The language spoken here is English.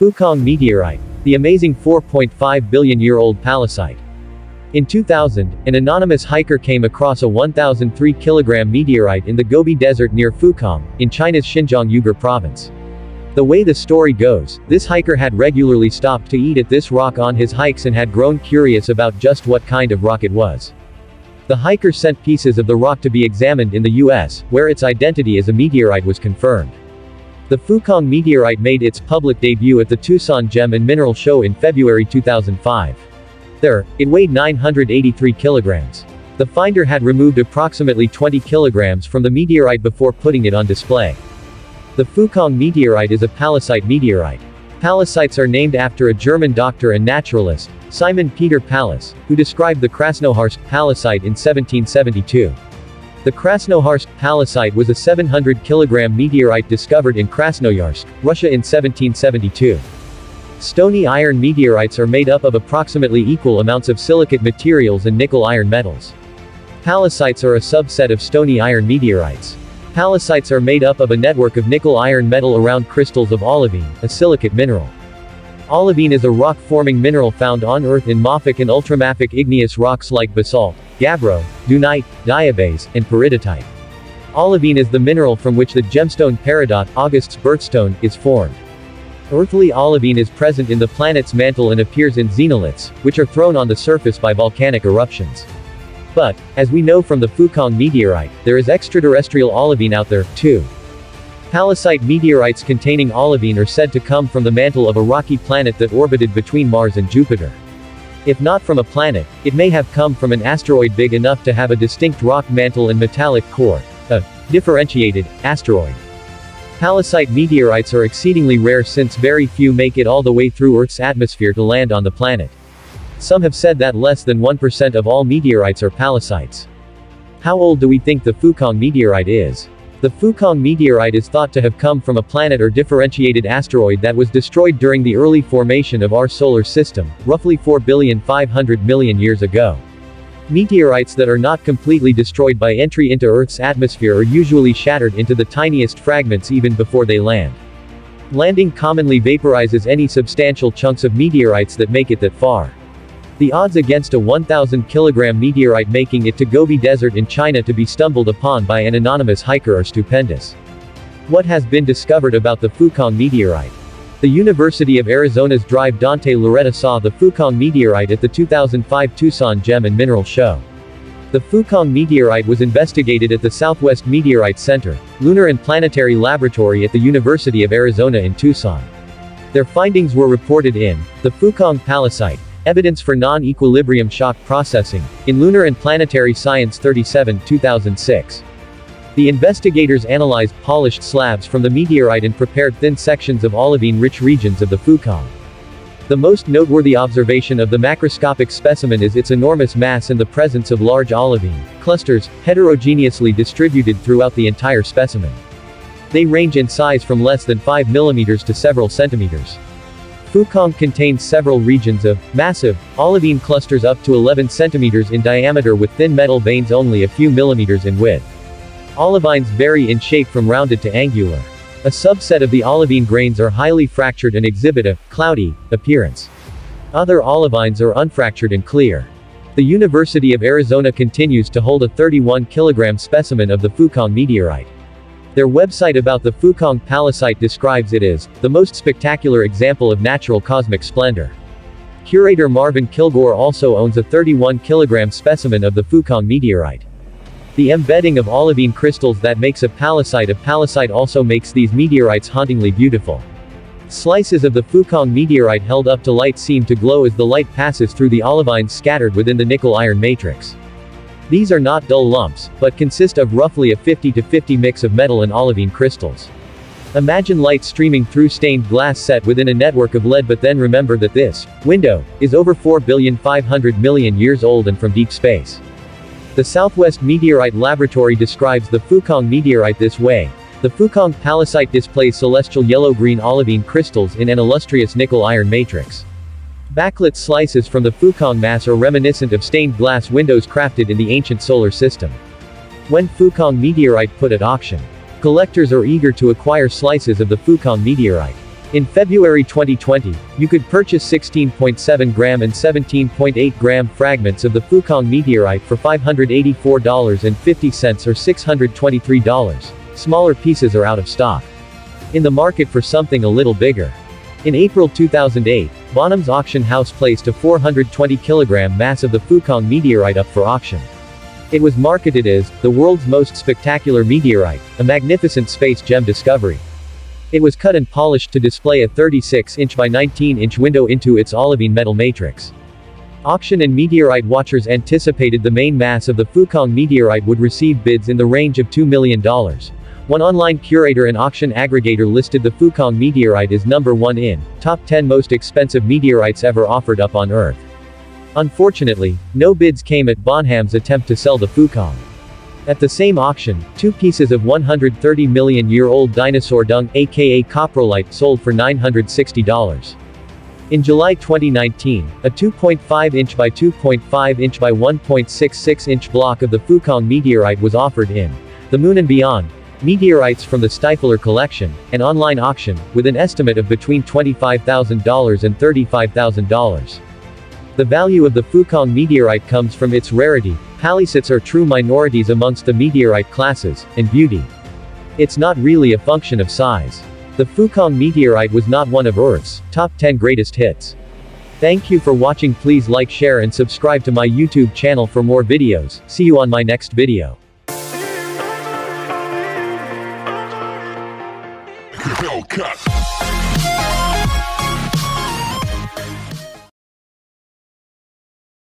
Fukang meteorite, the amazing 4.5 billion year old pallasite. In 2000, an anonymous hiker came across a 1,003 kilogram meteorite in the Gobi Desert near Fukang, in China's Xinjiang Uyghur province. The way the story goes, this hiker had regularly stopped to eat at this rock on his hikes and had grown curious about just what kind of rock it was. The hiker sent pieces of the rock to be examined in the US, where its identity as a meteorite was confirmed. The Fukang meteorite made its public debut at the Tucson Gem and Mineral Show in February 2005. There, it weighed 983 kilograms. The finder had removed approximately 20 kilograms from the meteorite before putting it on display. The Fukang meteorite is a pallasite meteorite. Pallasites are named after a German doctor and naturalist, Simon Peter Pallas, who described the Krasnoyarsk pallasite in 1772. The Krasnoyarsk pallasite was a 700 kilogram meteorite discovered in Krasnoyarsk, Russia in 1772. Stony iron meteorites are made up of approximately equal amounts of silicate materials and nickel-iron metals. Pallasites are a subset of stony iron meteorites. Pallasites are made up of a network of nickel-iron metal around crystals of olivine, a silicate mineral. Olivine is a rock-forming mineral found on Earth in mafic and ultramafic igneous rocks like basalt, gabbro, dunite, diabase, and peridotite. Olivine is the mineral from which the gemstone peridot, August's birthstone, is formed. Earthly olivine is present in the planet's mantle and appears in xenoliths, which are thrown on the surface by volcanic eruptions. But, as we know from the Fukang meteorite, there is extraterrestrial olivine out there, too. Pallasite meteorites containing olivine are said to come from the mantle of a rocky planet that orbited between Mars and Jupiter. If not from a planet, it may have come from an asteroid big enough to have a distinct rock mantle and metallic core, a differentiated asteroid. Pallasite meteorites are exceedingly rare since very few make it all the way through Earth's atmosphere to land on the planet. Some have said that less than 1% of all meteorites are pallasites. How old do we think the Fukang meteorite is? The Fukang meteorite is thought to have come from a planet or differentiated asteroid that was destroyed during the early formation of our solar system, roughly 4,500 million years ago. Meteorites that are not completely destroyed by entry into Earth's atmosphere are usually shattered into the tiniest fragments even before they land. Landing commonly vaporizes any substantial chunks of meteorites that make it that far. The odds against a 1,000 kilogram meteorite making it to Gobi Desert in China to be stumbled upon by an anonymous hiker are stupendous. What has been discovered about the Fukang meteorite? The University of Arizona's Drive Dante Lauretta saw the Fukang meteorite at the 2005 Tucson Gem and Mineral Show. The Fukang meteorite was investigated at the Southwest Meteorite Center, Lunar and Planetary Laboratory at the University of Arizona in Tucson. Their findings were reported in the Fukang Pallasite, Evidence for Non-Equilibrium Shock Processing, in Lunar and Planetary Science 37 2006. The investigators analyzed polished slabs from the meteorite and prepared thin sections of olivine-rich regions of the Fukang. The most noteworthy observation of the macroscopic specimen is its enormous mass and the presence of large olivine clusters, heterogeneously distributed throughout the entire specimen. They range in size from less than 5 mm to several centimeters. Fukang contains several regions of massive olivine clusters up to 11 centimeters in diameter with thin metal veins only a few millimeters in width. Olivines vary in shape from rounded to angular. A subset of the olivine grains are highly fractured and exhibit a cloudy appearance. Other olivines are unfractured and clear. The University of Arizona continues to hold a 31 kilogram specimen of the Fukang meteorite. Their website about the Fukang pallasite describes it as the most spectacular example of natural cosmic splendor. Curator Marvin Kilgore also owns a 31 kilogram specimen of the Fukang meteorite. The embedding of olivine crystals that makes a pallasite a pallasite also makes these meteorites hauntingly beautiful. Slices of the Fukang meteorite held up to light seem to glow as the light passes through the olivines scattered within the nickel-iron matrix. These are not dull lumps, but consist of roughly a 50 to 50 mix of metal and olivine crystals. Imagine light streaming through stained glass set within a network of lead but then remember that this window is over 4,500 million years old and from deep space. The Southwest Meteorite Laboratory describes the Fukang meteorite this way. The Fukang pallasite displays celestial yellow-green olivine crystals in an illustrious nickel-iron matrix. Backlit slices from the Fukang mass are reminiscent of stained glass windows crafted in the ancient solar system. When Fukang meteorite put at auction. Collectors are eager to acquire slices of the Fukang meteorite. In February 2020, you could purchase 16.7 gram and 17.8 gram fragments of the Fukang meteorite for $584.50 or $623. Smaller pieces are out of stock. In the market for something a little bigger. In April 2008, Bonhams Auction House placed a 420 kilogram mass of the Fukang meteorite up for auction. It was marketed as the world's most spectacular meteorite, a magnificent space gem discovery. It was cut and polished to display a 36-inch by 19-inch window into its olivine metal matrix. Auction and meteorite watchers anticipated the main mass of the Fukang meteorite would receive bids in the range of $2 million. One online curator and auction aggregator listed the Fukang meteorite as number 1 in top 10 most expensive meteorites ever offered up on Earth. Unfortunately, no bids came at Bonham's attempt to sell the Fukang. At the same auction, two pieces of 130 million year old dinosaur dung, aka coprolite, sold for $960. In July 2019, a 2.5 inch by 2.5 inch by 1.66 inch block of the Fukang meteorite was offered in The Moon and Beyond, Meteorites from the Stifler collection, an online auction, with an estimate of between $25,000 and $35,000. The value of the Fukang meteorite comes from its rarity, pallasites are true minorities amongst the meteorite classes, and beauty. It's not really a function of size. The Fukang meteorite was not one of Earth's top 10 greatest hits. Thank you for watching please like share and subscribe to my YouTube channel for more videos, see you on my next video. Hellcat.